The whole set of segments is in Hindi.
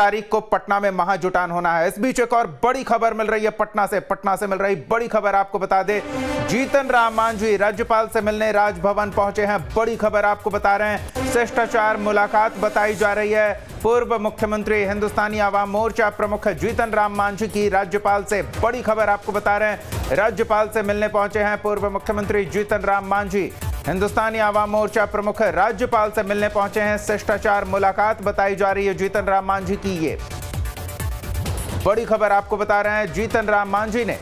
तारीख को पटना में महाजुटान होना है। इस बीच एक और बड़ी खबर मिल रही है पटना से। पटना से मिल रही बड़ी खबर आपको बता दे। जीतन राम मांझी राज्यपाल से मिलने राजभवन पहुँचे हैं। बड़ी खबर आपको बता रहे हैं। शिष्टाचार मुलाकात बताई जा रही है। पूर्व मुख्यमंत्री हिंदुस्तानी आवाम मोर्चा प्रमुख जीतन राम मांझी की राज्यपाल से बड़ी खबर आपको बता रहे हैं। राज्यपाल से मिलने पहुँचे हैं पूर्व मुख्यमंत्री जीतन राम मांझी हिंदुस्तानी आवाम मोर्चा प्रमुख राज्यपाल से मिलने पहुँचे हैं। शिष्टाचार मुलाकात बताई जा रही है जीतन राम मांझी की ये। बड़ी खबर आपको बता रहे हैं, जीतन राम मांझी ने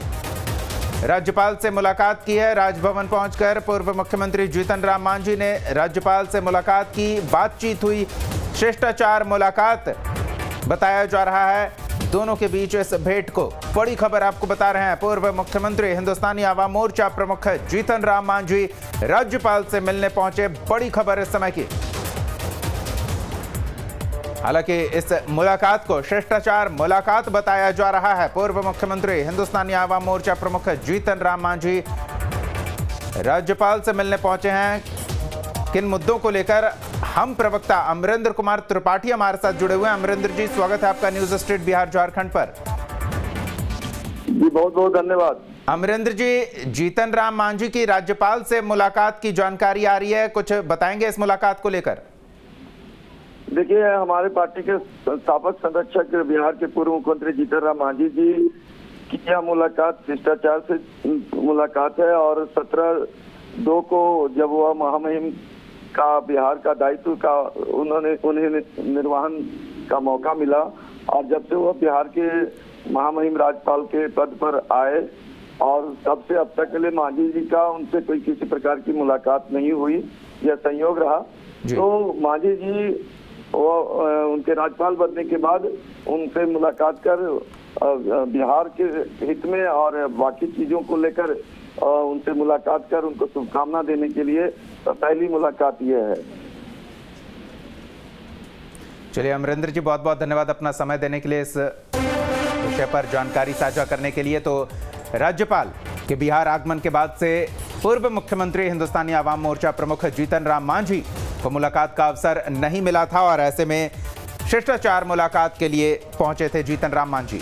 राज्यपाल से मुलाकात की है। राजभवन पहुंचकर पूर्व मुख्यमंत्री जीतन राम मांझी ने राज्यपाल से मुलाकात की। बातचीत हुई, शिष्टाचार मुलाकात बताया जा रहा है। दोनों के बीच इस भेंट को। बड़ी खबर आपको बता रहे हैं, पूर्व मुख्यमंत्री, हिंदुस्तानी आवाम मोर्चा प्रमुख जीतन राम मांझी राज्यपाल से मिलने पहुँचे। बड़ी खबर इस समय की। हालाँकि इस मुलाकात को शिष्टाचार मुलाकात बताया जा रहा है। पूर्व मुख्यमंत्री, हिंदुस्तानी आवाम मोर्चा प्रमुख जीतन राम मांझी राज्यपाल से मिलने पहुँचे हैं। किन मुद्दों को लेकर हम प्रवक्ता अमरेंद्र कुमार त्रिपाठी हमारे साथ जुड़े हुए हैं। अमरेंद्र जी स्वागत है आपका न्यूज़ स्टेट बिहार झारखंड पर। जी बहुत बहुत धन्यवाद। अमरेंद्र जी जीतन राम मांझी की राज्यपाल से मुलाकात की जानकारी आ रही है। कुछ बताएँगे इस मुलाकात को लेकर? देखिए हमारे पार्टी के संस्थापक संरक्षक बिहार के पूर्व मुख्यमंत्री जीतन राम मांझी जी की यह मुलाकात शिष्टाचार से मुलाकात है और सत्रह दो को जब वह महामहिम का बिहार का दायित्व का उन्होंने उन्हें निर्वहन का मौका मिला। और जब से वह बिहार के महामहिम राज्यपाल के पद पर आए और तब से अब तक के लिए मांझी जी का उनसे कोई किसी प्रकार की मुलाकात नहीं हुई यह संयोग रहा। तो मांझी जी वो उनके राज्यपाल बनने के बाद उनसे मुलाकात कर बिहार के हित में और बाकी चीज़ों को लेकर उनसे मुलाकात कर, उनको शुभकामना देने के लिए पहली मुलाकात यह है। चलिए, अमरेंद्र जी बहुत बहुत धन्यवाद अपना समय देने के लिए इस विषय पर जानकारी साझा करने के लिए। तो राज्यपाल के बिहार आगमन के बाद से पूर्व मुख्यमंत्री, हिंदुस्तानी आवाम मोर्चा प्रमुख जीतन राम मांझी को मुलाकात का अवसर नहीं मिला था और ऐसे में शिष्टाचार मुलाकात के लिए पहुँचे थे जीतन राम मांझी।